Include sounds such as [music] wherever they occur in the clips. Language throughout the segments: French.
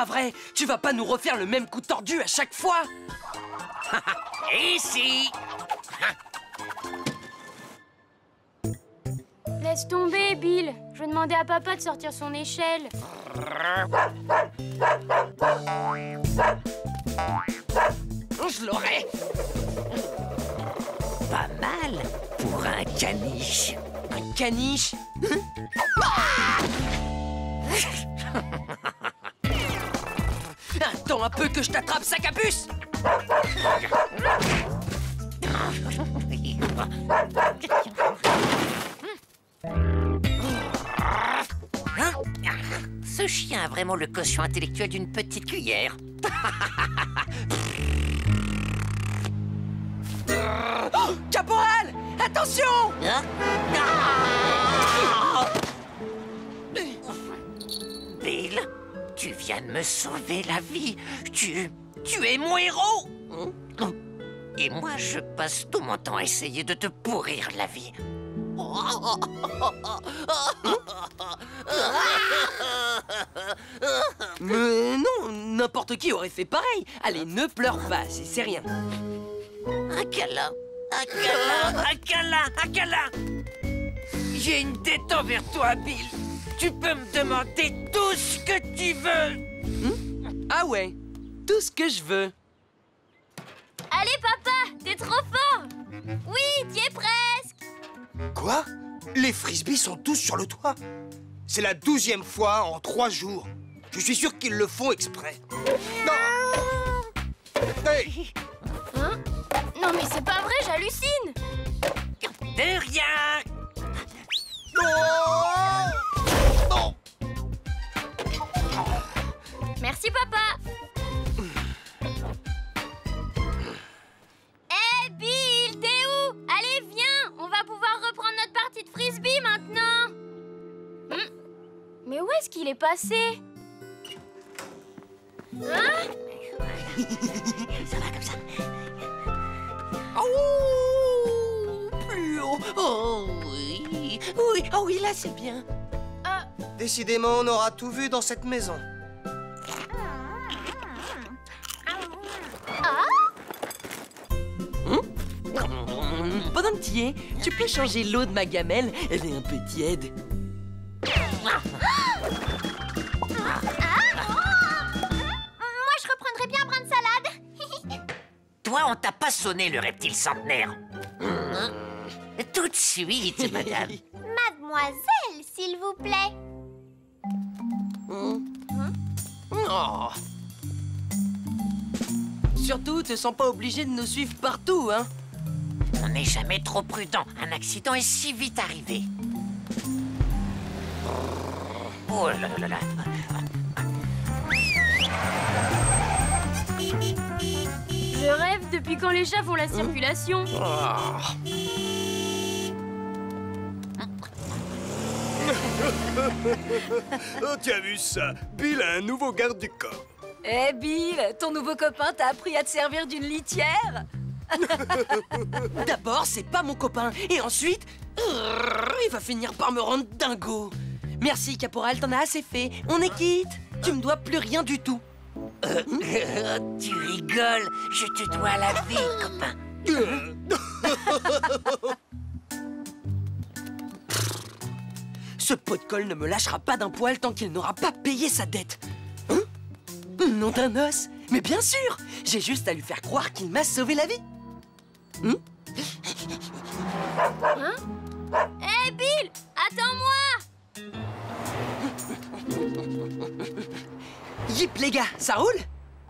pas vrai Tu vas pas nous refaire le même coup tordu à chaque fois [laughs] Ici [laughs] Laisse tomber, Bill. Je vais demander à papa de sortir son échelle. Je l'aurai Pas mal pour un caniche. Un caniche Attends un peu que je t'attrape, sac à puce. Hein? Ce chien a vraiment le quotient intellectuel d'une petite cuillère. [laughs] Caporal Attention! Hein? Ah de me sauver la vie. Tu... tu es mon héros. Et moi, je passe tout mon temps à essayer de te pourrir la vie. Mais non, n'importe qui aurait fait pareil Allez, ne pleure pas, c'est c'est rien un câlin, un câlin J'ai une dette envers toi, Bill. Tu peux me demander tout ce que tu veux. Ah ouais, tout ce que je veux Allez, papa, t'es trop fort. Oui, t'y es presque. Quoi? Les frisbees sont tous sur le toit C'est la douzième fois en trois jours. Je suis sûr qu'ils le font exprès. Non Hey Hein? Non, mais c'est pas vrai, j'hallucine. De rien. Non Merci, papa. Hé, Bill, t'es où? Allez, viens, on va pouvoir reprendre notre partie de frisbee maintenant. Hmm. Mais où est-ce qu'il est passé? Hein? Ça va comme ça. Oh Plus haut Oh oui Oui, oh oui, là c'est bien Ah, Décidément, on aura tout vu dans cette maison. Pendant que tu y es, tu peux changer l'eau de ma gamelle Elle est un peu tiède Moi, je reprendrais bien un brin de salade. [laughs] Toi, on t'a pas sonné le reptile centenaire. Hein Tout de suite, madame. [laughs] Mademoiselle, s'il vous plaît. Oh. Surtout, te sens pas obligé de nous suivre partout, hein On n'est jamais trop prudent. Un accident est si vite arrivé. Oh là là là là. Je rêve depuis quand les chats font la circulation. Oh, [laughs] tu as vu ça Bill a un nouveau garde du corps. Eh Bill, ton nouveau copain t'a appris à te servir d'une litière [laughs] D'abord, c'est pas mon copain, et ensuite, euh, il va finir par me rendre dingo. Merci, caporal, t'en as assez fait. On est quitte. Tu me dois plus rien du tout. [laughs] tu rigoles. Je te dois la vie, [laughs] copain. Ce pot de colle ne me lâchera pas d'un poil tant qu'il n'aura pas payé sa dette. Hein Nom d'un os Mais bien sûr J'ai juste à lui faire croire qu'il m'a sauvé la vie. Hé, Eh, Bill, attends-moi. Yip, les gars, ça roule?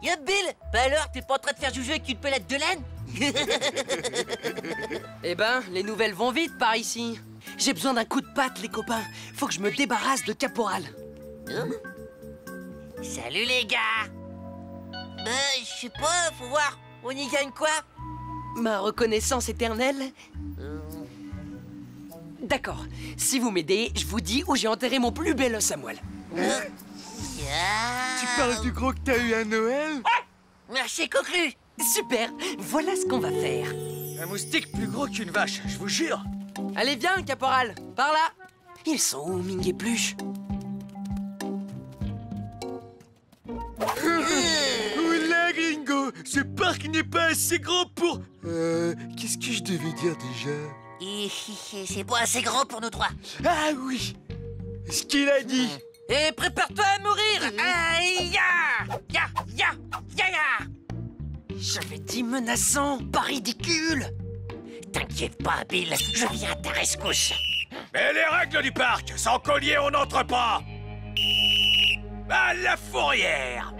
Y'a Bill Bah alors, t'es pas en train de faire jouer avec une pelette de laine? [laughs] Eh ben, les nouvelles vont vite par ici. J'ai besoin d'un coup de patte, les copains. Faut que je me débarrasse de caporal. Salut les gars Bah, je sais pas, faut voir. On y gagne quoi? Ma reconnaissance éternelle D'accord. Si vous m'aidez, je vous dis où j'ai enterré mon plus bel os à moelle. Ah. Tu parles du gros que t'as eu à Noël? Merci, conclu Super, voilà ce qu'on va faire. Un moustique plus gros qu'une vache, je vous jure. Allez, viens, caporal, par là. Ils sont où, Ming et Pluche? Oula, gringo, ce parc n'est pas assez grand pour... Euh, qu'est-ce que je devais dire déjà? C'est pas assez grand pour nous trois. Ah oui Ce qu'il a dit. Et prépare-toi à mourir. Aïe ya Ya Ya Ya ya. J'avais dit menaçant, pas ridicule. T'inquiète pas, Bill, je viens à ta rescousse. Mais les règles du parc, sans collier, on n'entre pas À la fourrière.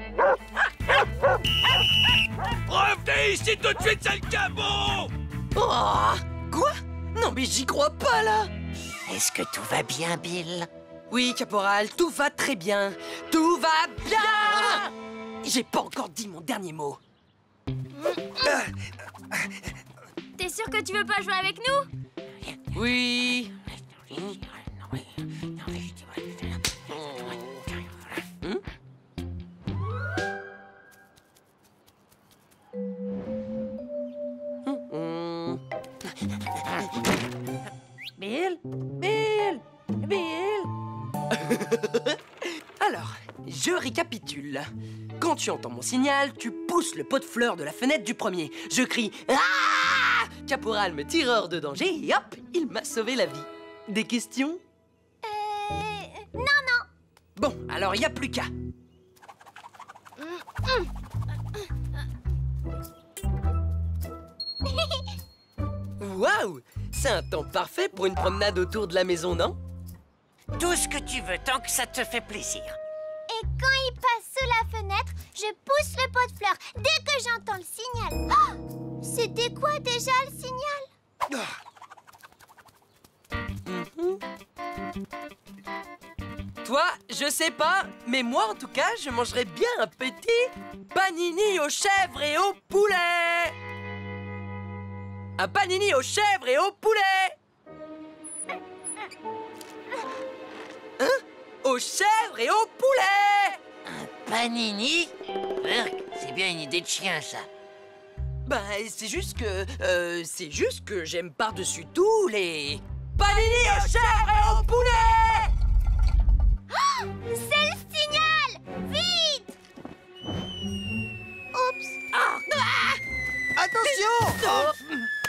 Revenez ici tout de suite, sale cabot. Oh Quoi? Non mais j'y crois pas là. Est-ce que tout va bien, Bill? Oui, caporal, tout va très bien. Tout va bien. J'ai pas encore dit mon dernier mot. T'es sûr que tu veux pas jouer avec nous? Oui. Bill Bill Bill [laughs] Alors, je récapitule. Quand tu entends mon signal, tu pousses le pot de fleurs de la fenêtre du premier. Je crie Ah Caporal me tire hors de danger et hop, il m'a sauvé la vie. Des questions? Euh... Non, non. Bon, alors il a plus qu'à. [laughs] Waouh C'est un temps parfait pour une promenade autour de la maison, non? Tout ce que tu veux, tant que ça te fait plaisir. Et quand il passe sous la fenêtre, je pousse le pot de fleurs. Dès que j'entends le signal. Oh! C'était quoi déjà le signal? Toi, je sais pas, mais moi en tout cas, je mangerais bien un petit panini aux chèvres et au poulet Un panini aux chèvres et au poulet Hein? Aux chèvres et au poulet Panini? Urk, C'est bien une idée de chien, ça. Ben, c'est juste que... euh, c'est juste que j'aime par-dessus tout les... Panini aux chèvres et au poulet C'est le signal! Vite! Oups. Attention! Oh,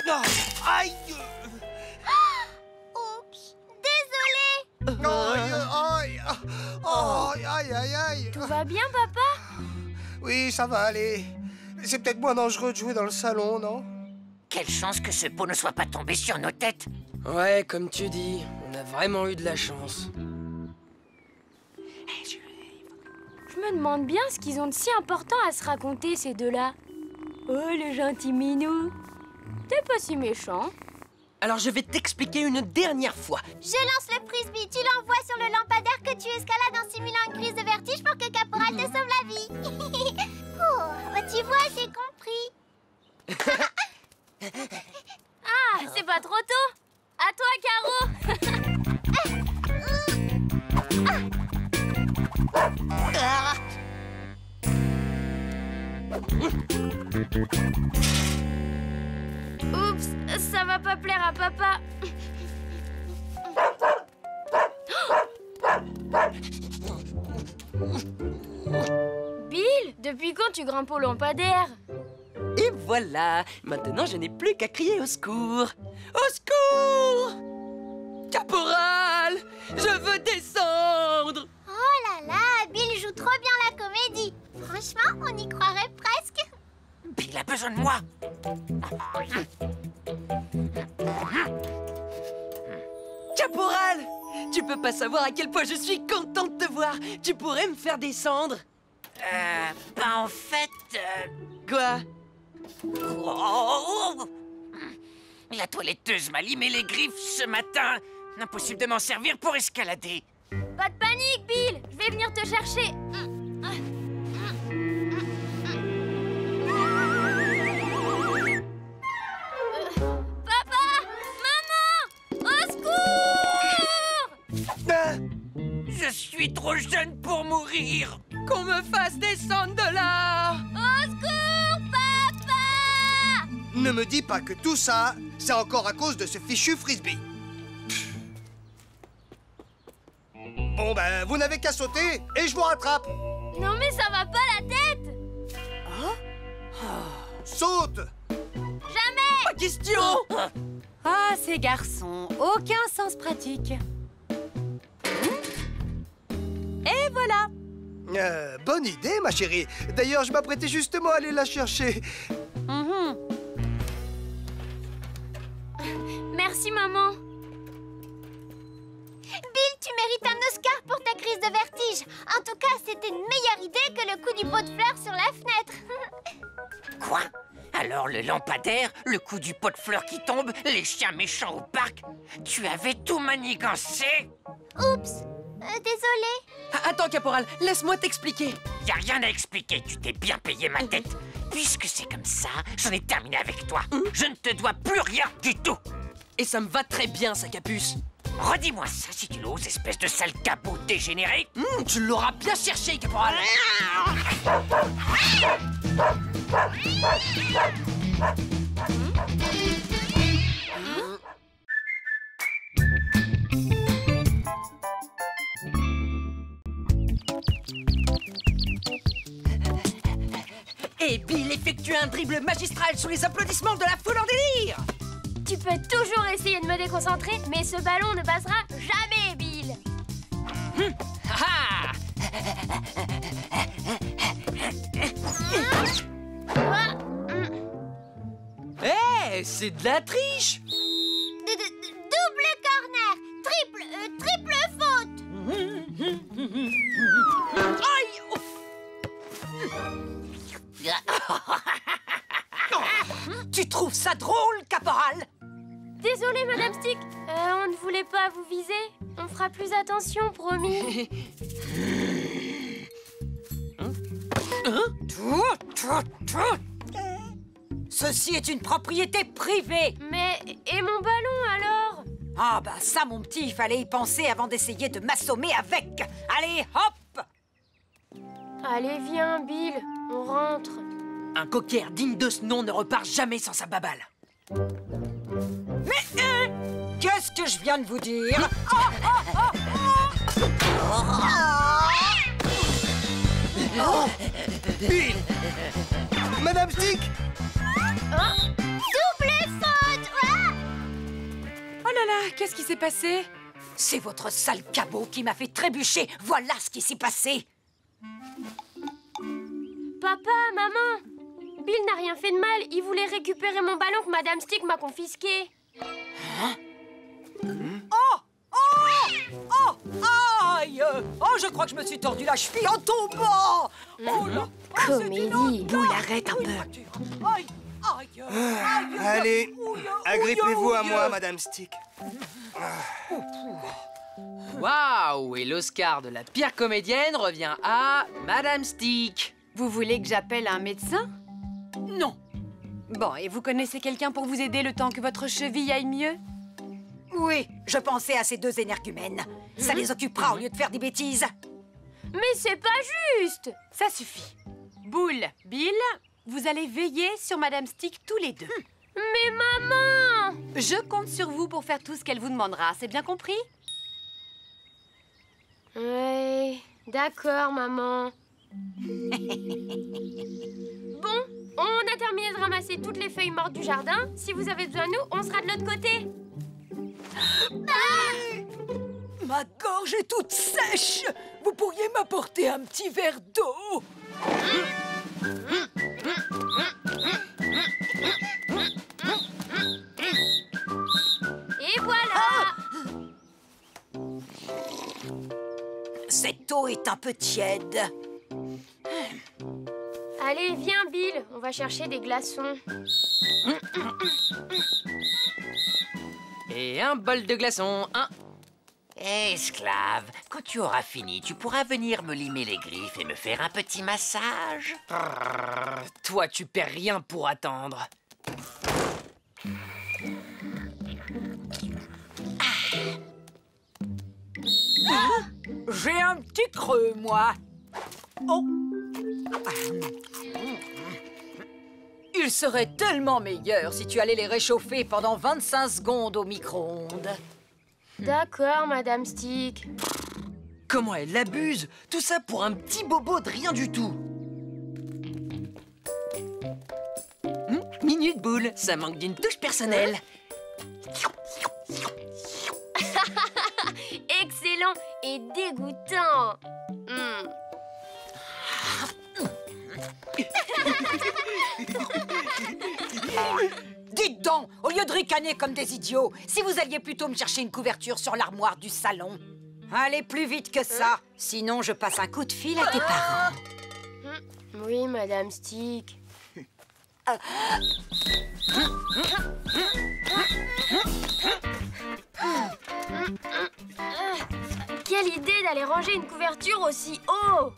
non. Aïe Oups Désolé Aïe, aïe, aïe, aïe, aïe, aïe. Tout va bien, papa? Oui, ça va aller. C'est peut-être moins dangereux de jouer dans le salon, non? Quelle chance que ce pot ne soit pas tombé sur nos têtes. Ouais, comme tu dis, on a vraiment eu de la chance. Je me demande bien ce qu'ils ont de si important à se raconter, ces deux-là. Oh, le gentil minou T'es pas si méchant. Alors je vais t'expliquer une dernière fois. Je lance le frisbee, tu l'envoies sur le lampadaire que tu escalades en simulant une crise de vertige pour que Caporal te sauve la vie. [laughs] oh, bah tu vois, j'ai compris. [laughs] ah, c'est pas trop tôt. À toi, Caro. [laughs] Ah, Oups, ça va pas plaire à papa. Bill, depuis quand tu grimpes au lampadaire? Et voilà, maintenant je n'ai plus qu'à crier au secours. Au secours Caporal Je veux descendre Oh là là, Bill joue trop bien la comédie. Franchement, on y croirait. Bill a besoin de moi. Caporal Tu peux pas savoir à quel point je suis contente de te voir. Tu pourrais me faire descendre Euh, bah en fait... euh, Quoi? Oh. La toiletteuse m'a limé les griffes ce matin. Impossible de m'en servir pour escalader. Pas de panique, Bill. Je vais venir te chercher. Je suis trop jeune pour mourir. Qu'on me fasse descendre de là Au secours, papa Ne me dis pas que tout ça, c'est encore à cause de ce fichu frisbee. Bon ben, vous n'avez qu'à sauter et je vous rattrape. Non mais ça va pas la tête Saute Jamais Pas question Ah, ces garçons, aucun sens pratique. Euh, Bonne idée, ma chérie. D'ailleurs, je m'apprêtais justement à aller la chercher. Mhm. Merci maman. Bill, tu mérites un Oscar pour ta crise de vertige. En tout cas, c'était une meilleure idée que le coup du pot de fleurs sur la fenêtre. [laughs] Quoi? Alors le lampadaire, le coup du pot de fleurs qui tombe, les chiens méchants au parc. Tu avais tout manigancé Oups euh, Désolée Ah, Attends, caporal, laisse-moi t'expliquer. Y a rien à expliquer, tu t'es bien payé ma tête. Puisque c'est comme ça, j'en ai terminé avec toi. Je ne te dois plus rien du tout. Et ça me va très bien, sa capuce. Redis-moi ça si tu l'oses, espèce de sale capot dégénéré. Hum, tu l'auras bien cherché, caporal. Et Bill effectue un dribble magistral sous les applaudissements de la foule en délire. Tu peux toujours essayer de me déconcentrer, mais ce ballon ne passera jamais, Bill. Ah. Ah, Eh, c'est de la triche. Double corner Triple, euh, triple faute. Aïe Ouf. Tu trouves ça drôle, caporal Désolée, Madame Stick Euh, On ne voulait pas vous viser. On fera plus attention, promis Tout, tout, tout. Ceci est une propriété privée. Mais... Et mon ballon, alors? Ah bah ça, mon petit, il fallait y penser avant d'essayer de m'assommer avec. Allez, hop Allez, viens, Bill. On rentre. Un cocker digne de ce nom ne repart jamais sans sa baballe. Mais euh, qu'est-ce que je viens de vous dire Ah, Bill Madame Stick Double faute Ah Oh là là, qu'est-ce qui s'est passé C'est votre sale cabot qui m'a fait trébucher. Voilà ce qui s'est passé. Papa, maman Bill n'a rien fait de mal. Il voulait récupérer mon ballon que Madame Stick m'a confisqué. Oh Oh Aïe Oh, je crois que je me suis tordu la cheville en tombant Oh là oh, Comédie. Boule, arrête un peu. Aïe Aïe Aïe Allez, agrippez-vous à moi, Madame Stick. Waouh Et l'Oscar de la pire comédienne revient à Madame Stick. Vous voulez que j'appelle un médecin? Non. Bon, et vous connaissez quelqu'un pour vous aider le temps que votre cheville aille mieux? Oui, je pensais à ces deux énergumènes. Ça les occupera au lieu de faire des bêtises. Mais c'est pas juste Ça suffit. Boule, Bill, vous allez veiller sur Madame Stick tous les deux. Mais maman Je compte sur vous pour faire tout ce qu'elle vous demandera, c'est bien compris? Ouais, d'accord, maman. [laughs] bon, on a terminé de ramasser toutes les feuilles mortes du jardin. Si vous avez besoin de nous, on sera de l'autre côté. [gasps] Ma gorge est toute sèche. Vous pourriez m'apporter un petit verre d'eau Et Cette eau est un peu tiède. Allez, viens, Bill. On va chercher des glaçons. Et un bol de glaçons. Un. Esclave, quand tu auras fini, tu pourras venir me limer les griffes et me faire un petit massage. Toi, tu perds rien pour attendre. J'ai un petit creux, moi. Oh Il Elles seraient tellement meilleures si tu allais les réchauffer pendant 25 secondes au micro-ondes. D'accord, Madame Stick. Comment elle abuse Tout ça pour un petit bobo de rien du tout. Hmm, minute boule, ça manque d'une touche personnelle. [laughs] Et dégoûtant. Hmm. [laughs] Dites donc, au lieu de ricaner comme des idiots, si vous alliez plutôt me chercher une couverture sur l'armoire du salon. Allez plus vite que ça, sinon je passe un coup de fil à tes parents. Oui, Madame Stick. Quelle idée d'aller ranger une couverture aussi haut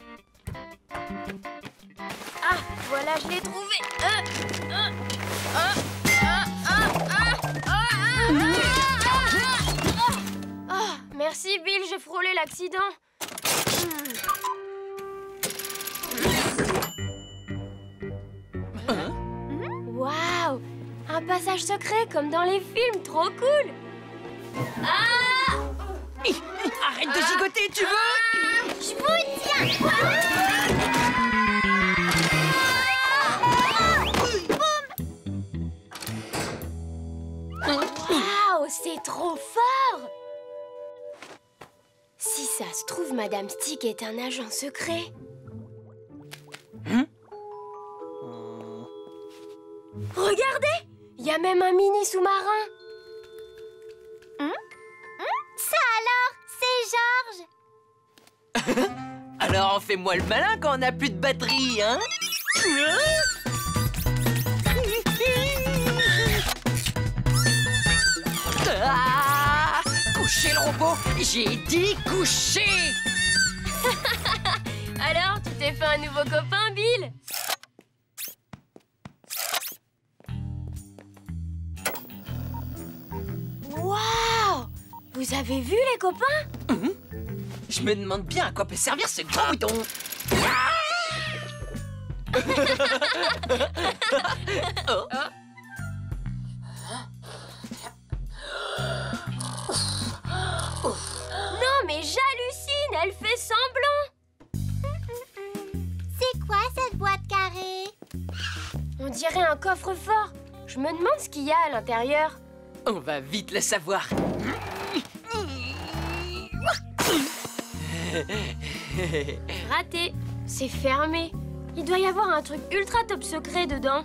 Ah, voilà, je l'ai trouvé Merci Bill, j'ai frôlé l'accident Un passage secret comme dans les films, trop cool. Ah Arrête de gigoter, tu veux Je vous tiens Waouh C'est trop fort. Si ça se trouve, Madame Stick est un agent secret. Regardez Il y a même un mini sous-marin. Ça alors C'est Georges. [laughs] Alors fais-moi le malin quand on n'a plus de batterie, hein. Ah Coucher le robot. J'ai dit coucher. [laughs] Alors, tu t'es fait un nouveau copain, Bill? Waouh! Vous avez vu, les copains? Je me demande bien à quoi peut servir ce grand bouton Oh. Non, mais j'hallucine Elle fait semblant. C'est quoi cette boîte carrée? On dirait un coffre-fort. Je me demande ce qu'il y a à l'intérieur On va vite le savoir. Raté. C'est fermé. Il doit y avoir un truc ultra top secret dedans.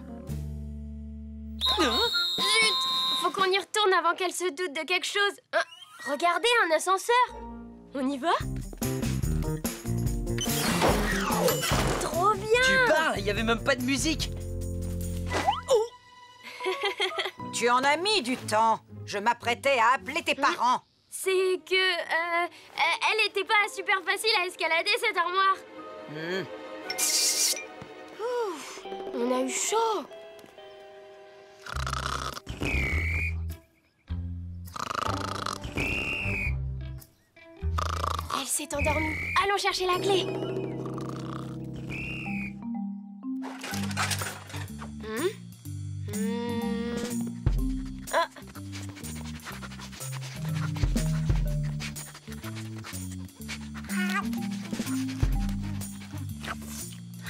Zut. Faut qu'on y retourne avant qu'elle se doute de quelque chose. Hein, Regardez, un ascenseur. On y va Trop bien. Tu parles, il y avait même pas de musique Tu en as mis du temps. Je m'apprêtais à appeler tes parents. C'est que... euh, euh, elle était pas super facile à escalader, cette armoire Hmm. Ouf, On a eu chaud Elle s'est endormie. Allons chercher la clé.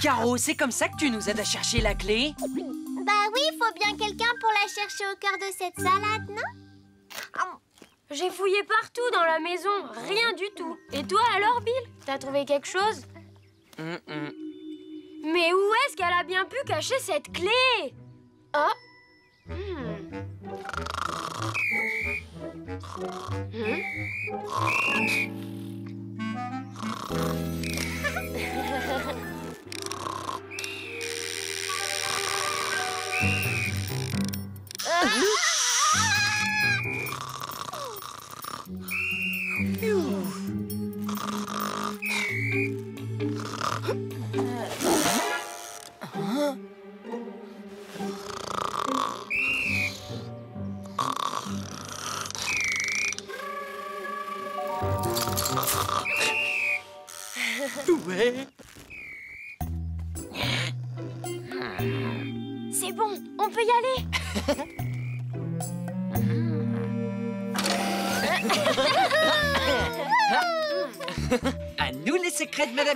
Caro, c'est comme ça que tu nous aides à chercher la clé? Bah oui, faut bien quelqu'un pour la chercher au cœur de cette salade, non? J'ai fouillé partout dans la maison, rien du tout. Et toi alors, Bill T'as trouvé quelque chose? Hum, hum. Mais où est-ce qu'elle a bien pu cacher cette clé? Oh Hmm. Hmm.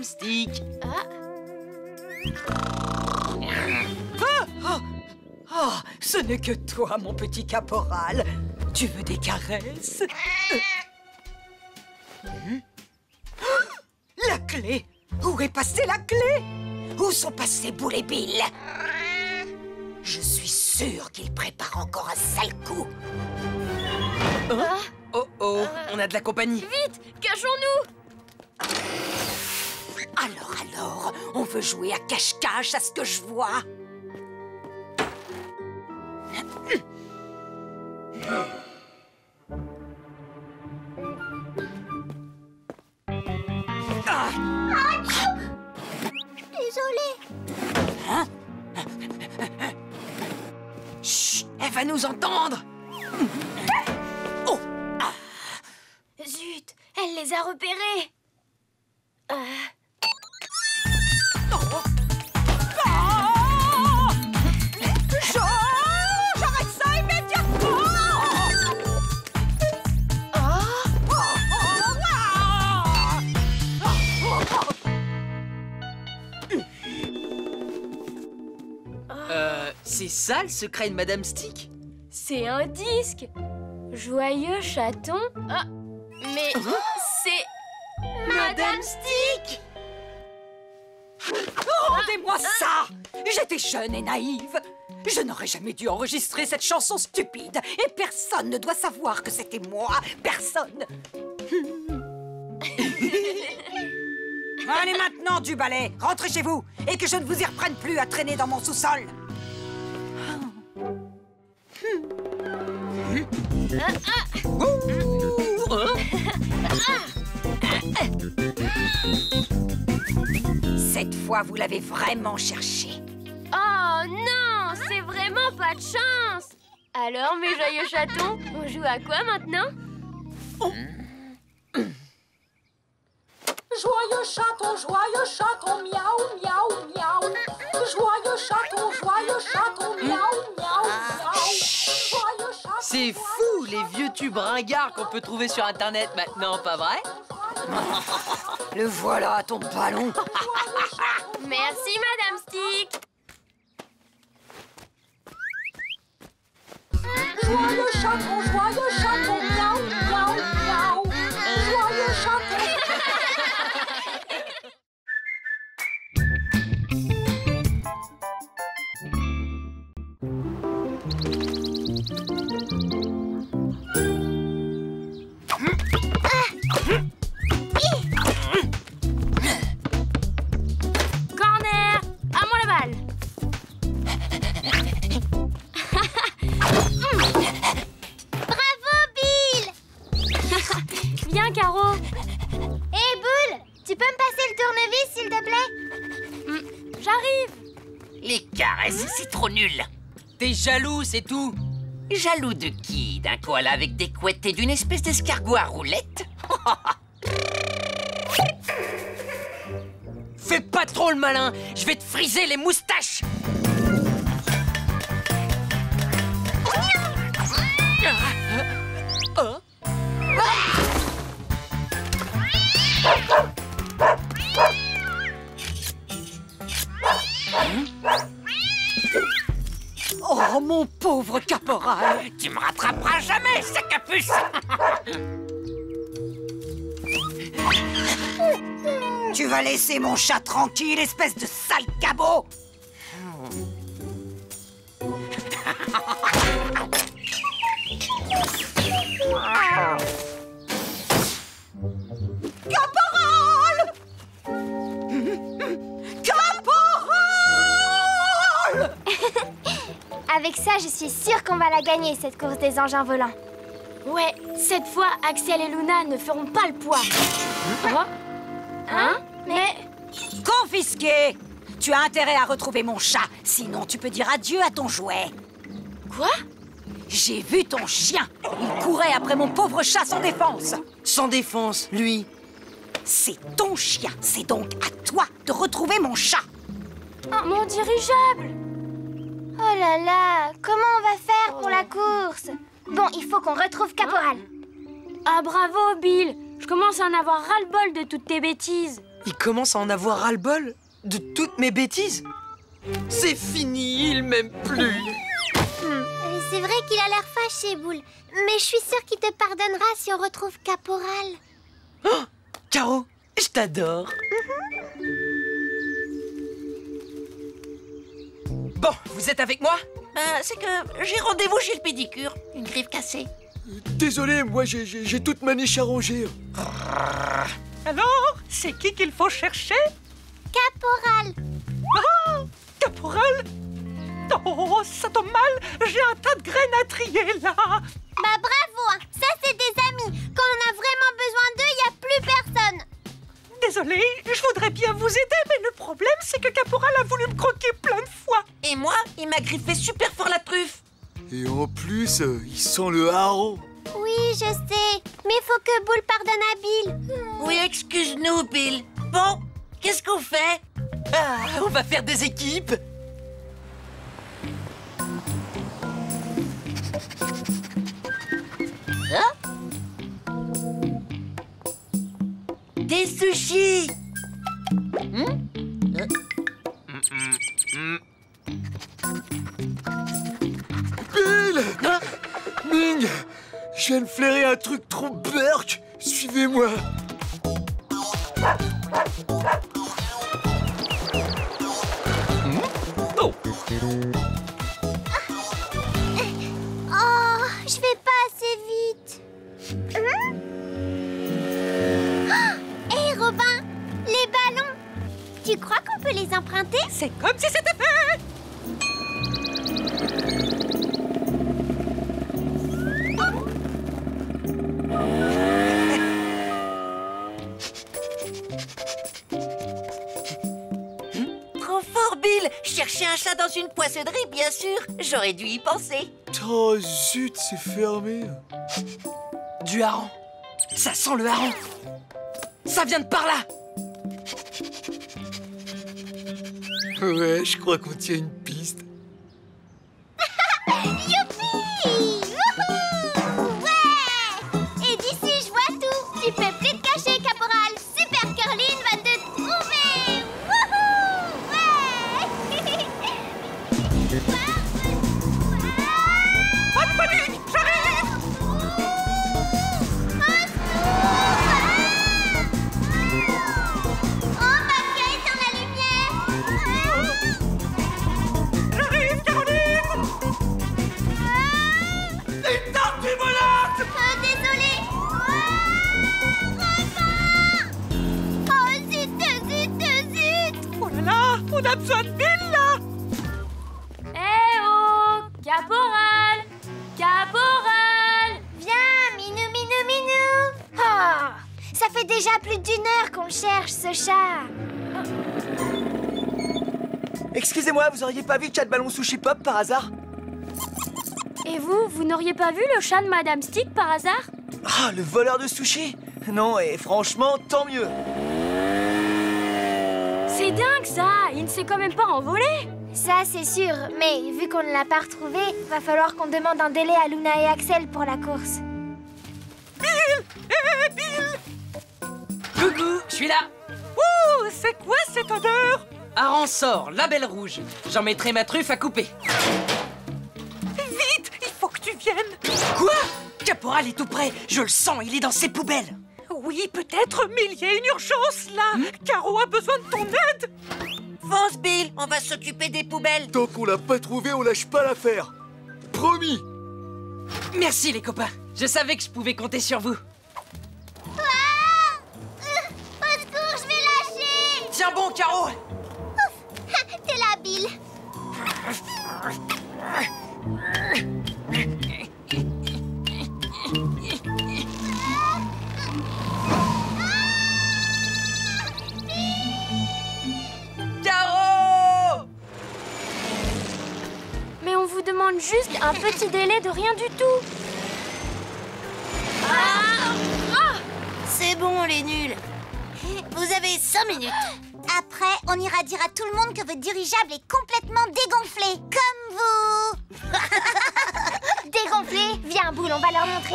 Stick. Oh, ce n'est que toi, mon petit caporal. Tu veux des caresses? Hmm? La clé Où est passée la clé? Où sont passés Boule et Bill Je suis sûre qu'ils préparent encore un sale coup. Oh oh, on a de la compagnie. Vite, cachons-nous. Alors, alors, on veut jouer à cache-cache à ce que je vois Désolée. Chut, elle va nous entendre. Zut, elle les a repérés. Euh, c'est ça le secret de Madame Stick? C'est un disque. Joyeux chaton. Ah, mais c'est Madame Stick. Rendez-moi ça J'étais jeune et naïve. Je n'aurais jamais dû enregistrer cette chanson stupide. Et personne ne doit savoir que c'était moi. Personne. [laughs] Allez maintenant du balai. Rentrez chez vous. Et que je ne vous y reprenne plus à traîner dans mon sous-sol. Cette fois, vous l'avez vraiment cherché. Oh non, c'est vraiment pas de chance. Alors, mes joyeux chatons, on joue à quoi maintenant? Joyeux chaton, joyeux chaton, miaou, miaou, miaou. Joyeux chaton, joyeux chaton, miaou, miaou, miaou. Joyeux chaton. C'est fou les vieux tubes ringards qu'on peut trouver sur internet maintenant, pas vrai? [laughs] Le voilà, ton ballon. Merci, Madame Stick. Joyeux chaton, joyeux chaton, miaou, miaou, miaou. Trop nul. T'es jaloux, c'est tout. Jaloux de qui D'un koala avec des couettes et d'une espèce d'escargot à roulettes? [laughs] Fais pas trop le malin, je vais te friser les moustaches. Laisser mon chat tranquille, espèce de sale cabot Caporal Caporal [laughs] Avec ça, je suis sûre qu'on va la gagner, cette course des engins volants. Ouais, cette fois, Axel et Luna ne feront pas le poids. Oh. Hein. Tu as intérêt à retrouver mon chat, sinon tu peux dire adieu à ton jouet. Quoi? J'ai vu ton chien. Il courait après mon pauvre chat sans défense. Sans défense, lui. C'est ton chien, c'est donc à toi de retrouver mon chat. Mon dirigeable. Oh là là, comment on va faire pour la course? Bon, il faut qu'on retrouve Caporal. Ah bravo Bill. Je commence à en avoir ras-le-bol de toutes tes bêtises. Il commence à en avoir ras-le-bol? De toutes mes bêtises. C'est fini, il m'aime plus. Euh, C'est vrai qu'il a l'air fâché, Boule. Mais je suis sûre qu'il te pardonnera si on retrouve Caporal. Oh, Caro, je t'adore. Bon, vous êtes avec moi? Ben, c'est que j'ai rendez-vous chez le pédicure. Une griffe cassée. Désolé, moi j'ai toute ma niche à ranger. Alors, c'est qui qu'il faut chercher? Caporal Ah Caporal? Oh, ça tombe mal, j'ai un tas de graines à trier là Bah bravo, hein. ça c'est des amis. Quand on a vraiment besoin d'eux, il a plus personne. Désolé, je voudrais bien vous aider, mais le problème c'est que Caporal a voulu me croquer plein de fois Et moi, il m'a griffé super fort la truffe. Et en plus, euh, il sent le hareng. Oui, je sais. Mais faut que Boule pardonne à Bill. Oui, excuse-nous, Bill. Bon, qu'est-ce qu'on fait Ah, on va faire des équipes. Des sushis. Bill Ming Je viens de flairer un truc trop burk Suivez-moi Oh, je vais pas assez vite. Hein Hé Robin, les ballons, tu crois qu'on peut les emprunter? C'est comme si c'était poissonnerie, bien sûr J'aurais dû y penser Oh zut, c'est fermé Du hareng. Ça sent le hareng. Ça vient de par là. Ouais, je crois qu'on tient une Chat Ballon Sushi Pop par hasard Et vous, vous n'auriez pas vu le chat de Madame Stick par hasard Ah, le voleur de sushi Non, et franchement, tant mieux C'est dingue ça Il ne s'est quand même pas envolé Ça, c'est sûr, mais vu qu'on ne l'a pas retrouvé, va falloir qu'on demande un délai à Luna et Axel pour la course. Eh, Bill Coucou, je suis là. Ouh, c'est quoi cette odeur Hareng sort, label rouge. J'en mettrai ma truffe à couper. Vite, il faut que tu viennes Quoi? Caporal est tout près. Je le sens, il est dans ses poubelles. Oui, peut-être, mais il y a une urgence là Caro a besoin de ton aide Fonce, Bill On va s'occuper des poubelles Tant qu'on l'a pas trouvé, on lâche pas l'affaire Promis Merci les copains. Je savais que je pouvais compter sur vous. Ah Euh, Au secours, je vais lâcher Tiens bon, Caro. Mais on vous demande juste un petit délai de rien du tout. C'est bon, les nuls. Vous avez cinq minutes après, on ira dire à tout le monde que votre dirigeable est complètement dégonflé, comme vous. [laughs] Dégonflé Viens, Boule, on va leur montrer.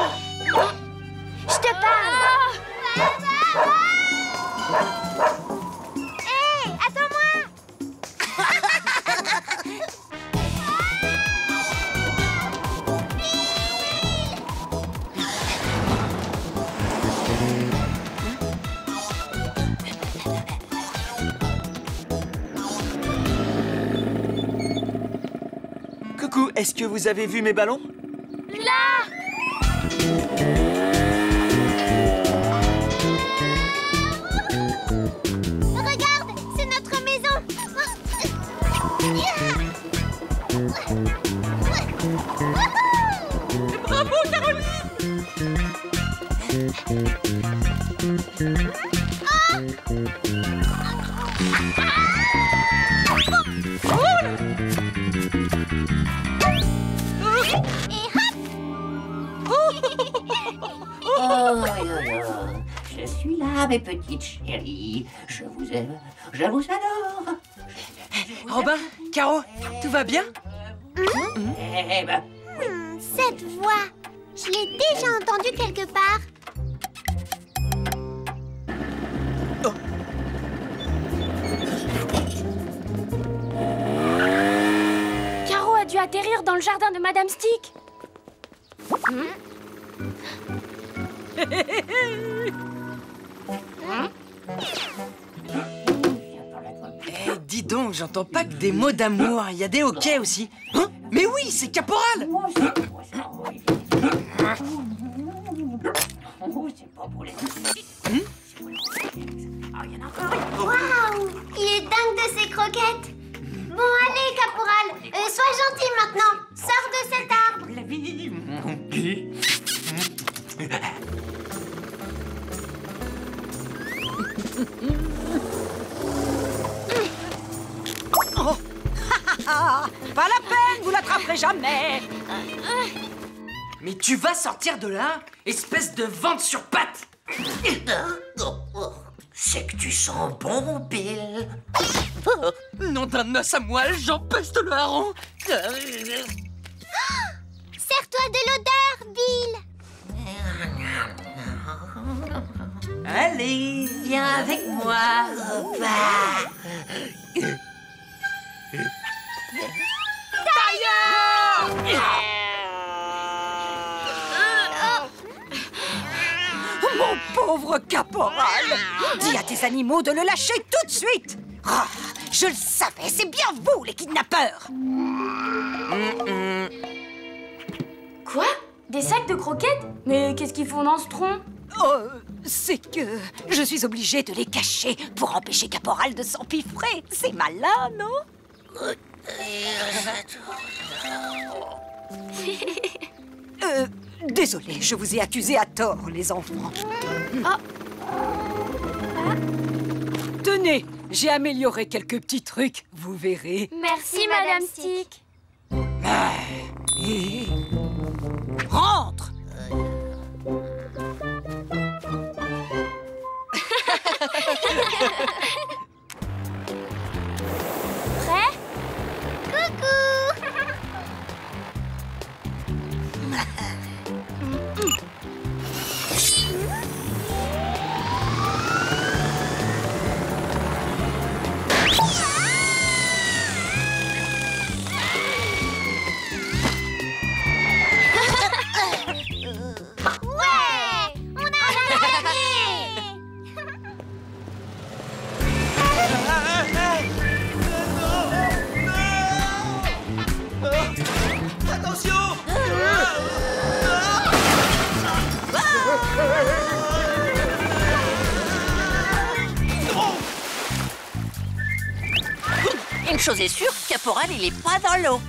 Oh, je te parle. Ah, bah, bah, bah. Coucou, est-ce que vous avez vu mes ballons? Regarde, mes petites chéries. Je vous aime, je vous adore. Robin, Caro, tout va bien Eh ben, Hmm, cette voix, je l'ai déjà entendue quelque part. Caro a dû atterrir dans le jardin de Madame Stick. [laughs] Eh, dis donc, j'entends pas que des mots d'amour. Il y a des hoquets aussi. Hein? Mais oui, c'est Caporal Waouh, il est dingue de ses croquettes. Bon, allez, caporal, euh, sois gentil maintenant. Sors de cet arbre. Ah, [laughs] pas la peine, vous l'attraperez jamais Mais tu vas sortir de là, espèce de vente sur pattes c'est que tu sens bon, Bill. Nom d'un os à moelle, j'empeste le hareng Serre-toi de l'odeur, Bill. Allez, viens avec moi, Robin. Mon pauvre caporal. Dis à tes animaux de le lâcher tout de suite. Ah, Je le savais, c'est bien vous, les kidnappeurs. Quoi? Des sacs de croquettes? Mais qu'est-ce qu'ils font dans ce tronc? Oh, c'est que je suis obligée de les cacher pour empêcher Caporal de s'empiffrer. C'est malin, non? [laughs] Euh, désolé, je vous ai accusé à tort, les enfants. Tenez, j'ai amélioré quelques petits trucs, vous verrez. Merci, Madame Stick. Et- Rentre Prêt? Coucou [laughs] Une chose est sûre, Caporal, il est pas dans l'eau.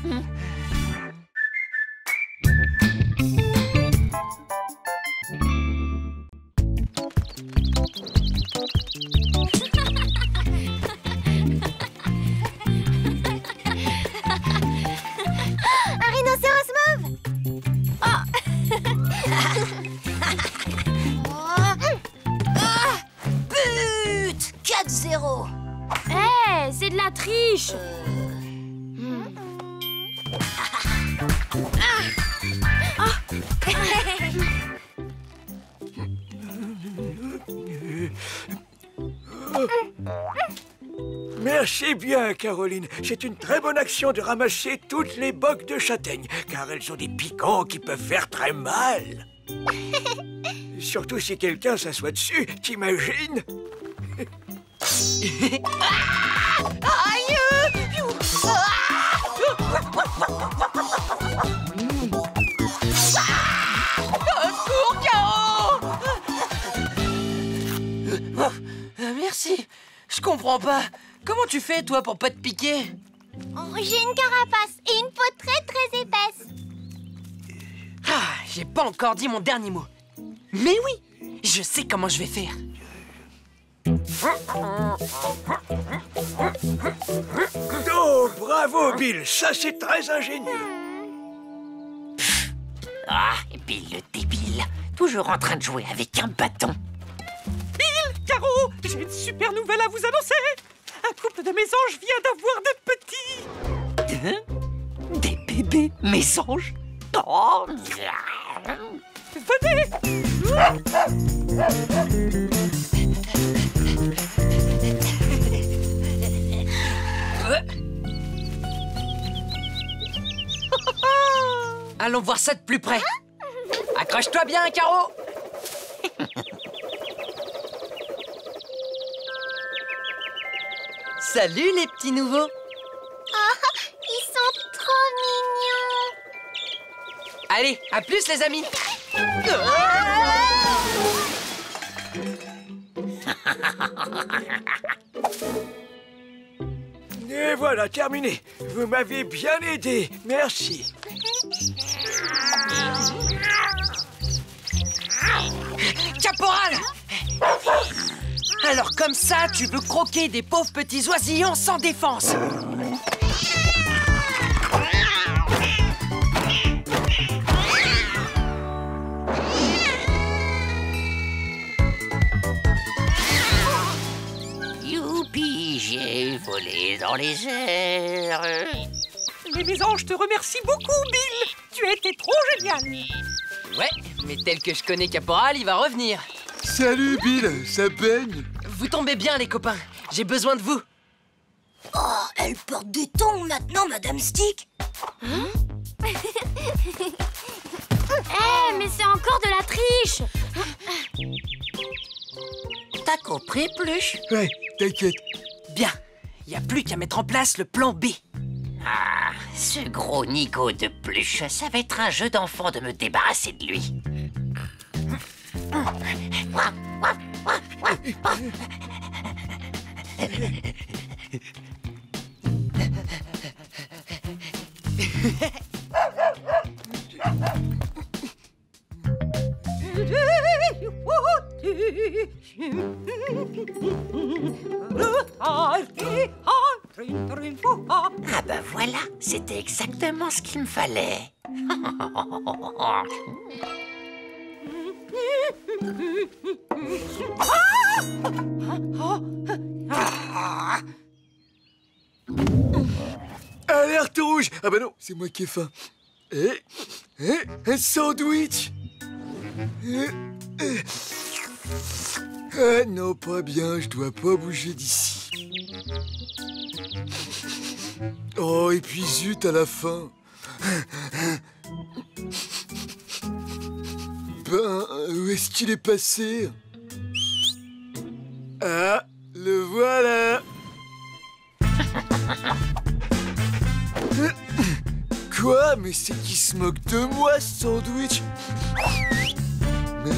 Caroline. C'est une très bonne action de ramasser toutes les bocs de châtaigne, car elles ont des piquants qui peuvent faire très mal. [laughs] Surtout si quelqu'un s'assoit dessus, t'imagines? Secours, Caro Euh, Merci. Je comprends pas. Comment tu fais, toi, pour pas te piquer Oh, J'ai une carapace et une peau très très épaisse. Ah, j'ai pas encore dit mon dernier mot. Mais oui, je sais comment je vais faire. Oh, bravo, Bill. Ça, c'est très ingénieux. Ah, Bill le débile. Toujours en train de jouer avec un bâton. Bill, Caro, j'ai une super nouvelle à vous annoncer. Un couple de mésanges vient d'avoir des petits. Hein? Des bébés mésanges? Oh Venez Allons voir ça de plus près. Accroche-toi bien, Caro. Salut les petits nouveaux. Oh, ils sont trop mignons. Allez, à plus les amis. Et voilà, terminé. Vous m'avez bien aidé. Merci. Caporal Alors comme ça, tu veux croquer des pauvres petits oisillons sans défense Youpi, j'ai volé dans les airs. Les mésanges te remercient beaucoup, Bill. Tu as été trop génial. Ouais, mais tel que je connais Caporal, il va revenir. Salut, Bill. Ça baigne Vous tombez bien les copains, j'ai besoin de vous. Oh, elle porte des tongs maintenant, Madame Stick. [laughs] Eh, mais c'est encore de la triche T'as compris, Pluche Ouais, t'inquiète. Bien, il n'y a plus qu'à mettre en place le plan B. Ah, ce gros Nico de Pluche, ça va être un jeu d'enfant de me débarrasser de lui. Ah ben voilà, c'était exactement ce qu'il me fallait. [laughs] Alerte rouge Ah bah non, c'est moi qui ai faim. Eh Eh Un sandwich Eh, eh. Ah non, pas bien, je dois pas bouger d'ici. Oh, et puis zut, à la fin. Ben, où est-ce qu'il est passé Ah, le voilà [laughs] Quoi Mais c'est qui se moque de moi, ce sandwich Mais...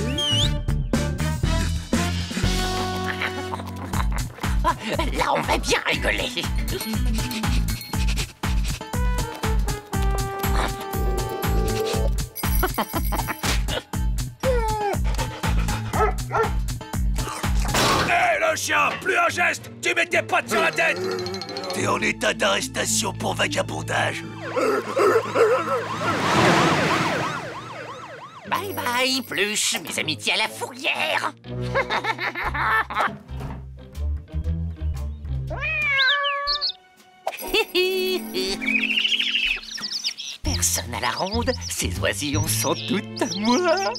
Là, on va bien rigoler. Chien Plus un geste Tu mets tes pattes sur la tête T'es en état d'arrestation pour vagabondage. Bye bye, Pluche, mes amitiés à la fourrière. Personne à la ronde, ces oisillons sont toutes à moi.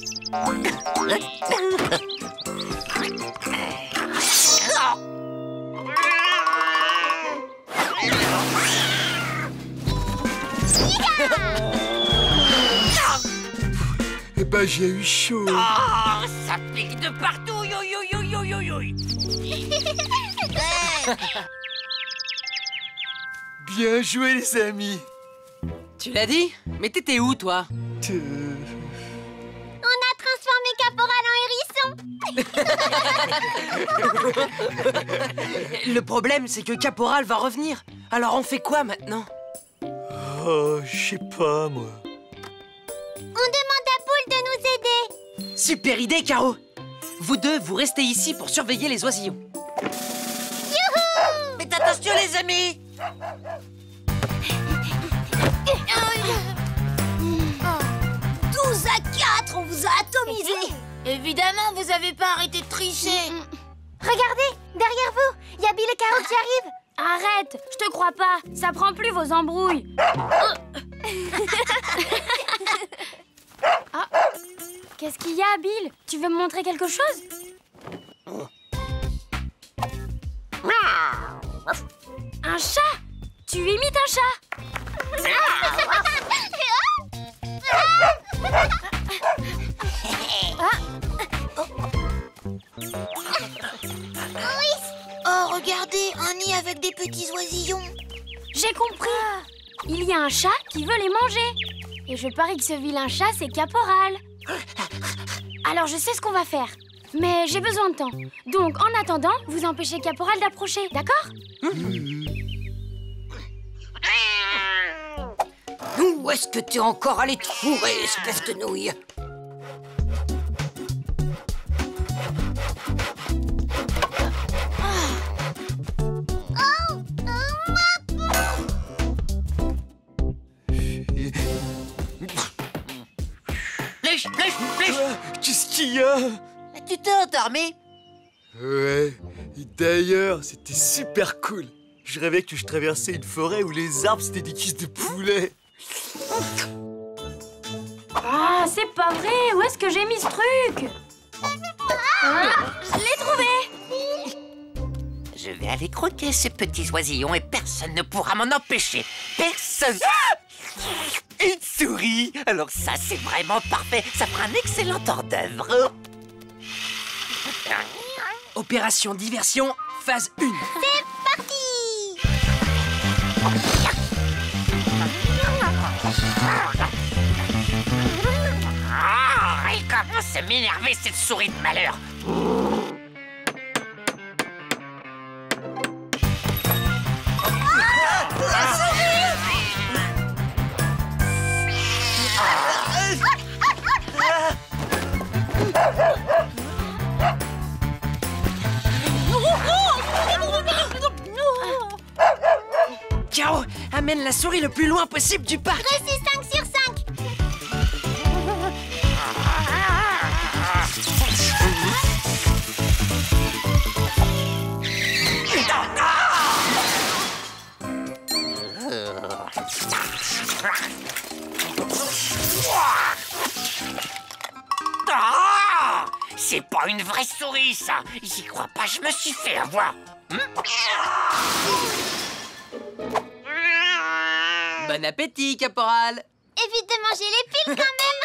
Eh ben, j'ai eu chaud. Oh, ça pique de partout, yo yo yo yo yo yo. [laughs] Bien joué, les amis. Tu l'as dit Mais t'étais où, toi Euh, On a transformé Caporal en hérisson. [laughs] Le problème, c'est que Caporal va revenir. Alors on fait quoi maintenant? Oh, je sais pas, moi. On demande à Poule de nous aider. Super idée, Caro Vous deux, vous restez ici pour surveiller les oisillons. Youhou Faites attention, les amis. 12 à 4, on vous a atomisé. Évidemment, vous avez pas arrêté de tricher. Regardez, derrière vous, il y a Bill et Caro qui arrivent. Arrête, je te crois pas. Ça prend plus vos embrouilles. Ah, Qu'est-ce qu'il y a, Bill? Tu veux me montrer quelque chose? Un chat? Tu imites un chat? Avec des petits oisillons. J'ai compris. Il y a un chat qui veut les manger. Et je parie que ce vilain chat, c'est Caporal. Alors je sais ce qu'on va faire. Mais j'ai besoin de temps. Donc en attendant, vous empêchez Caporal d'approcher, d'accord? Où est-ce que t'es encore allé te fourrer, espèce de nouille? Tu t'es endormi Ouais, et d'ailleurs, c'était super cool. Je rêvais que je traversais une forêt où les arbres c'était des cuisses de poulet. Ah, c'est pas vrai Où est-ce que j'ai mis ce truc Ah, Je l'ai trouvé Je vais aller croquer ces petits oisillons et personne ne pourra m'en empêcher. Personne. Une souris Alors ça, c'est vraiment parfait. Ça fera un excellent hors d'œuvre. Opération diversion, phase 1. C'est parti Ah, il commence à m'énerver cette souris de malheur. Amène la souris le plus loin possible du parc. Récit 5 sur 5 Ah C'est pas une vraie souris, ça. J'y crois pas, je me suis fait avoir Bon appétit, Caporal. Évite de manger les piles quand même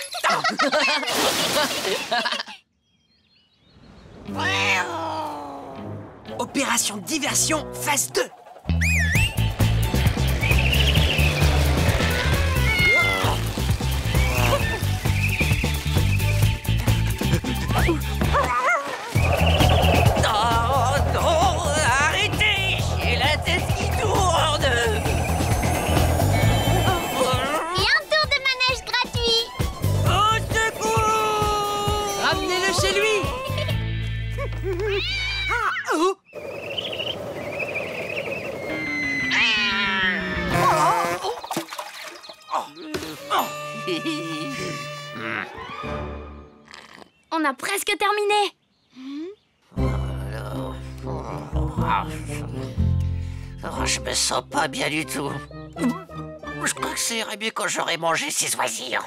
[laughs] Opération diversion, phase 2. Oh [laughs] On a presque terminé Oh, je me sens pas bien du tout. Je crois que ça irait mieux quand j'aurai mangé ces oisillons.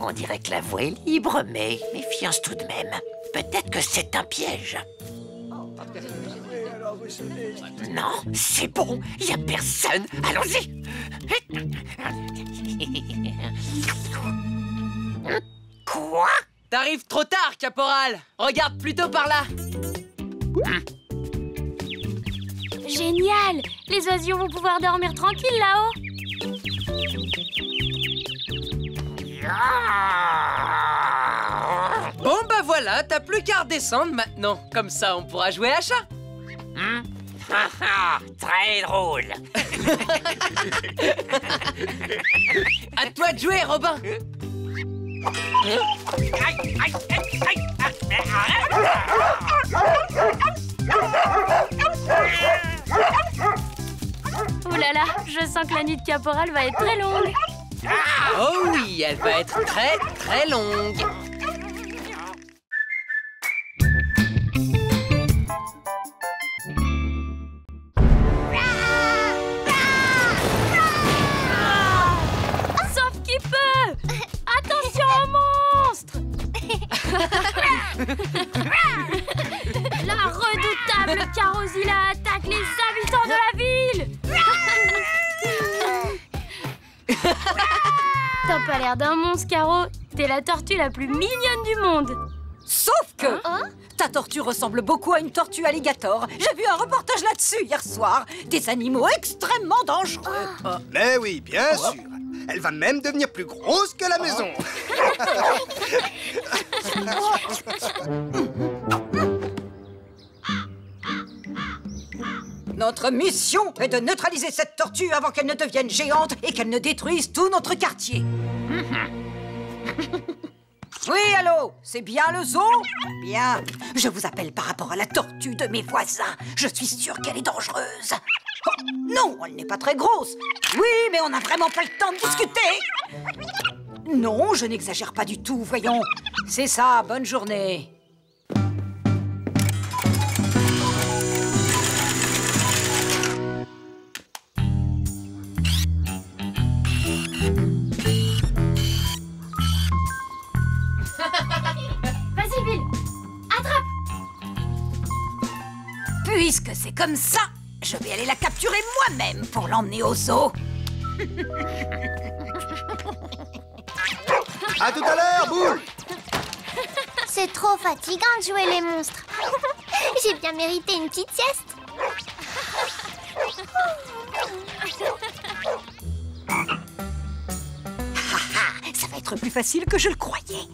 On dirait que la voie est libre, mais méfiance tout de même. Peut-être que c'est un piège. Non, c'est bon, il a personne. Allons-y. [laughs] Quoi T'arrives trop tard, caporal Regarde plutôt par là Génial Les oiseaux vont pouvoir dormir tranquilles là-haut. Bon bah voilà, t'as plus qu'à redescendre maintenant. Comme ça, on pourra jouer à chat. Hmm Ah, ah, Très drôle. [laughs] À toi de jouer, Robin Oh là là, je sens que la nuit de caporal va être très longue. Oh oui, elle va être très très longue. [laughs] La redoutable Carosilla attaque les habitants de la ville [laughs] T'as pas l'air d'un monstre, Caro. T'es la tortue la plus mignonne du monde. Sauf que ta tortue ressemble beaucoup à une tortue alligator. J'ai vu un reportage là-dessus hier soir. Des animaux extrêmement dangereux. Mais oui, bien sûr. Elle va même devenir plus grosse que la maison. Notre mission est de neutraliser cette tortue avant qu'elle ne devienne géante et qu'elle ne détruise tout notre quartier. [laughs] Oui, allô C'est bien le zoo? Bien. Je vous appelle par rapport à la tortue de mes voisins. Je suis sûre qu'elle est dangereuse. Non, elle n'est pas très grosse. Oui, mais on n'a vraiment pas le temps de discuter. Non, je n'exagère pas du tout, voyons. C'est ça, bonne journée. [laughs] Vas-y, Bill Attrape Puisque c'est comme ça, je vais aller la capturer moi-même pour l'emmener au zoo. À tout à l'heure, boule C'est trop fatigant de jouer les monstres. [laughs] J'ai bien mérité une petite sieste. Ah, ça va être plus facile que je le croyais.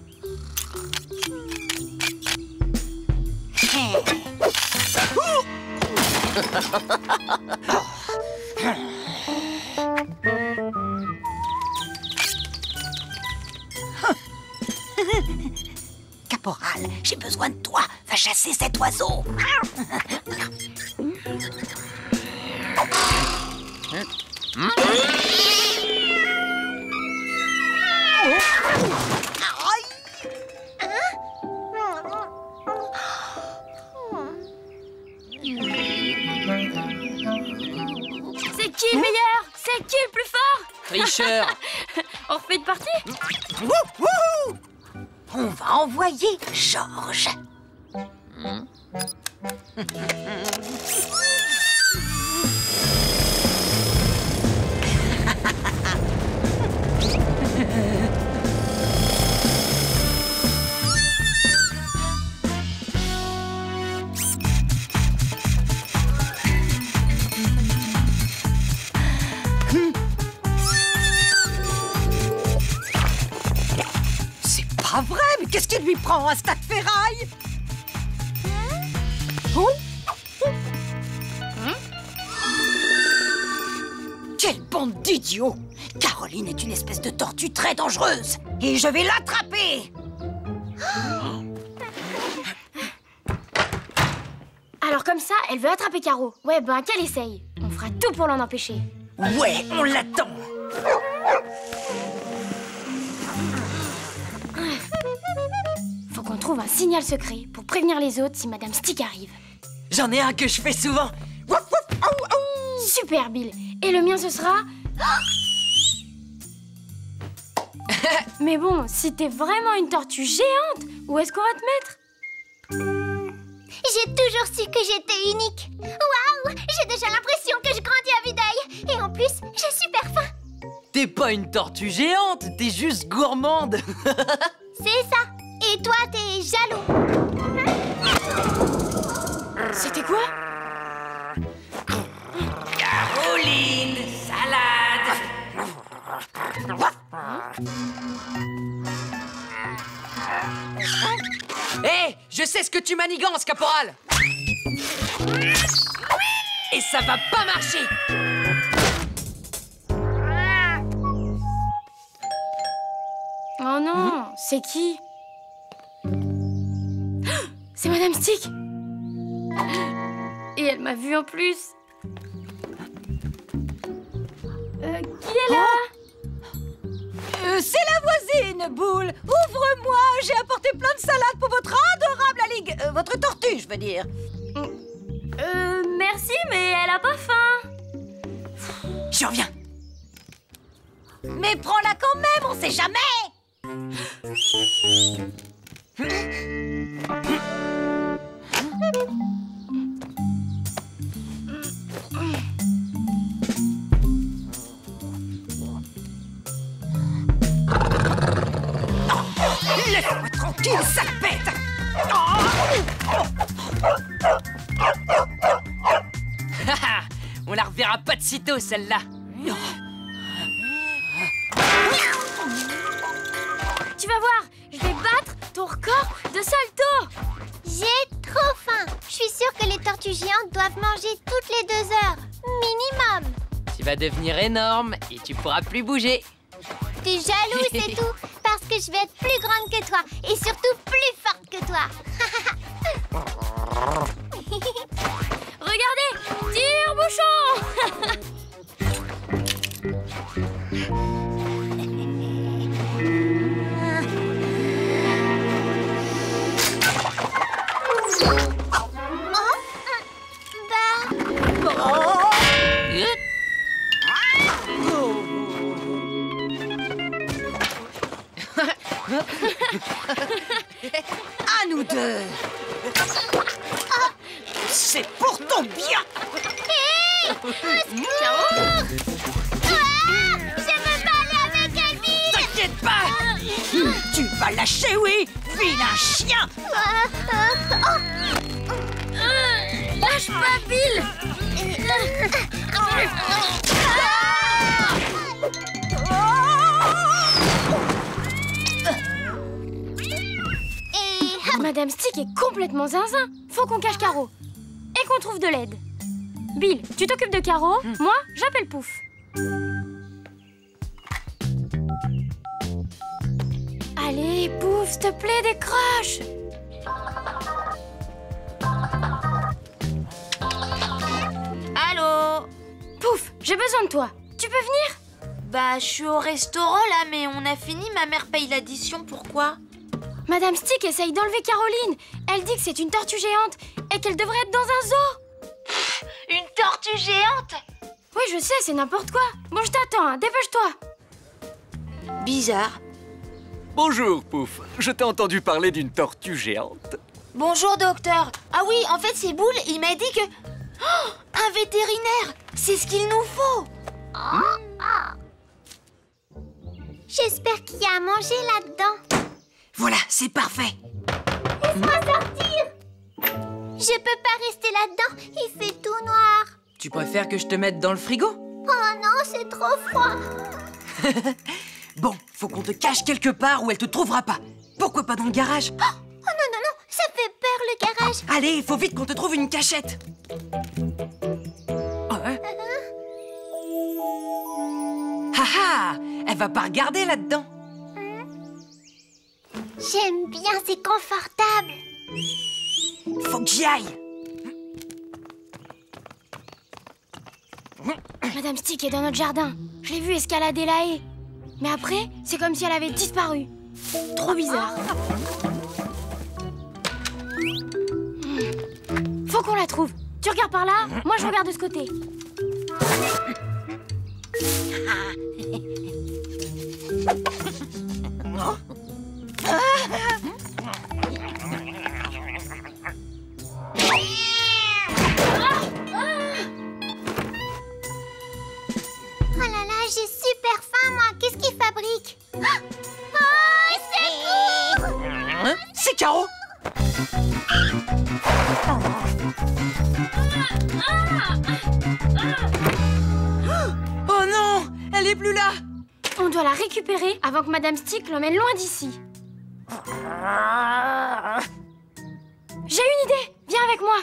Caporal, j'ai besoin de toi. Va chasser cet oiseau. [laughs] C'est qui le meilleur? C'est qui le plus fort? Tricheur. [laughs] On refait une partie? On va envoyer Georges. [laughs] prend un stade ferraille Oh Quelle bande d'idiots Caroline est une espèce de tortue très dangereuse et je vais l'attraper Alors comme ça, elle veut attraper Caro. Ouais, ben qu'elle essaye. On fera tout pour l'en empêcher. Ouais, on l'attend trouve un signal secret pour prévenir les autres si Madame Stick arrive. J'en ai un que je fais souvent. Super, Bill. Et le mien, ce sera... [laughs] Mais bon, si t'es vraiment une tortue géante, où est-ce qu'on va te mettre? J'ai toujours su que j'étais unique. Waouh J'ai déjà l'impression que je grandis à vue d'œil. Et en plus, j'ai super faim. T'es pas une tortue géante, t'es juste gourmande. [laughs] C'est ça. Et toi, t'es jaloux. C'était quoi? Caroline, salade. Hé, je sais ce que tu manigances, caporal. Et ça va pas marcher. Oh non, c'est qui? C'est Madame Stick. Et elle m'a vue en plus. Euh, Qui est là? Euh, c'est la voisine, Boule. Ouvre-moi J'ai apporté plein de salades pour votre adorable alligue... euh, votre tortue, je veux dire. Euh, merci, mais elle a pas faim. Je reviens. Mais prends-la quand même, on sait jamais Laisse-moi tranquille, sale bête On la reverra pas de sitôt, celle-là. Tu vas voir, ton record de salto J'ai trop faim. Je suis sûre que les tortues géantes doivent manger toutes les deux heures. Minimum. Tu vas devenir énorme et tu pourras plus bouger. T'es jaloux, c'est [laughs] tout. Parce que je vais être plus grande que toi. Et surtout plus forte que toi. [laughs] Regardez Tire bouchon [laughs] complètement zinzin. Faut qu'on cache Caro. Et qu'on trouve de l'aide. Bill, tu t'occupes de Caro Moi, j'appelle Pouf. Allez, Pouf, s'il te plaît, décroche. Allô? Pouf, j'ai besoin de toi. Tu peux venir? Bah, je suis au restaurant là, mais on a fini, ma mère paye l'addition, pourquoi? Madame Stick essaye d'enlever Caroline Elle dit que c'est une tortue géante et qu'elle devrait être dans un zoo Une tortue géante? Oui, je sais, c'est n'importe quoi Bon, je t'attends, hein, dépêche-toi Bizarre. Bonjour, Pouf. Je t'ai entendu parler d'une tortue géante. Bonjour, docteur. Ah oui, en fait, c'est Boule, il m'a dit que... Oh, un vétérinaire C'est ce qu'il nous faut J'espère qu'il y a à manger là-dedans. Voilà, c'est parfait Laisse-moi sortir Je peux pas rester là-dedans, il fait tout noir. Tu préfères que je te mette dans le frigo? Oh non, c'est trop froid. [laughs] Bon, faut qu'on te cache quelque part où elle te trouvera pas. Pourquoi pas dans le garage? Oh non, non, non, ça fait peur le garage. Allez, faut vite qu'on te trouve une cachette. Ouais. Ah ah Elle va pas regarder là-dedans. J'aime bien, c'est confortable. Faut que j'y aille Madame Stick est dans notre jardin. Je l'ai vue escalader la haie. Mais après, c'est comme si elle avait disparu. Trop bizarre. Faut qu'on la trouve. Tu regardes par là, moi je regarde de ce côté. [laughs] Oh là là, j'ai super faim, moi, qu'est-ce qu'il fabrique ah! oh,? Hein? C'est Caro. Oh non, elle est plus là! On doit la récupérer avant que Madame Stick l'emmène loin d'ici. J'ai une idée. Viens avec moi.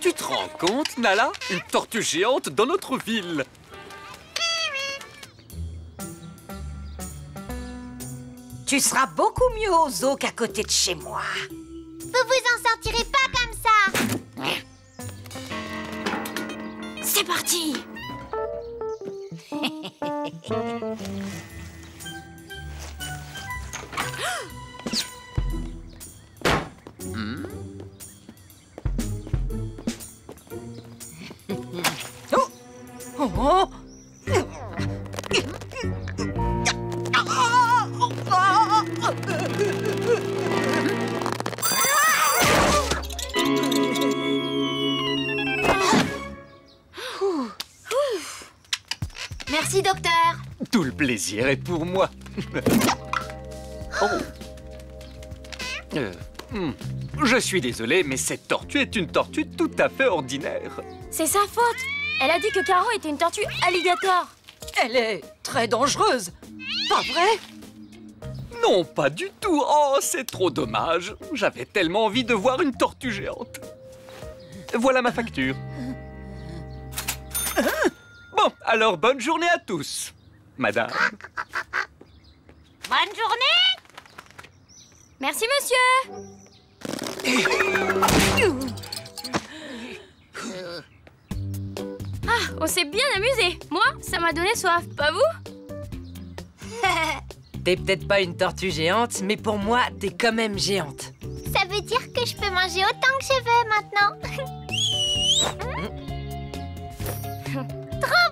Tu te rends compte, Nala? Une tortue géante dans notre ville. Tu seras beaucoup mieux au zoo qu'à côté de chez moi. Vous vous en sortirez pas comme ça. C'est parti [laughs] Merci, docteur. Tout le plaisir est pour moi. [laughs] suis désolé, mais cette tortue est une tortue tout à fait ordinaire. C'est sa faute Elle a dit que Caro était une tortue alligator Elle est très dangereuse. Pas vrai? Non, pas du tout. Oh, c'est trop dommage. J'avais tellement envie de voir une tortue géante. Voilà ma facture. Bon, alors bonne journée à tous, madame. Bonne journée Merci, monsieur Ah, on s'est bien amusé Moi, ça m'a donné soif, pas vous [laughs] T'es peut-être pas une tortue géante, mais pour moi, t'es quand même géante. Ça veut dire que je peux manger autant que je veux maintenant. [laughs] Trop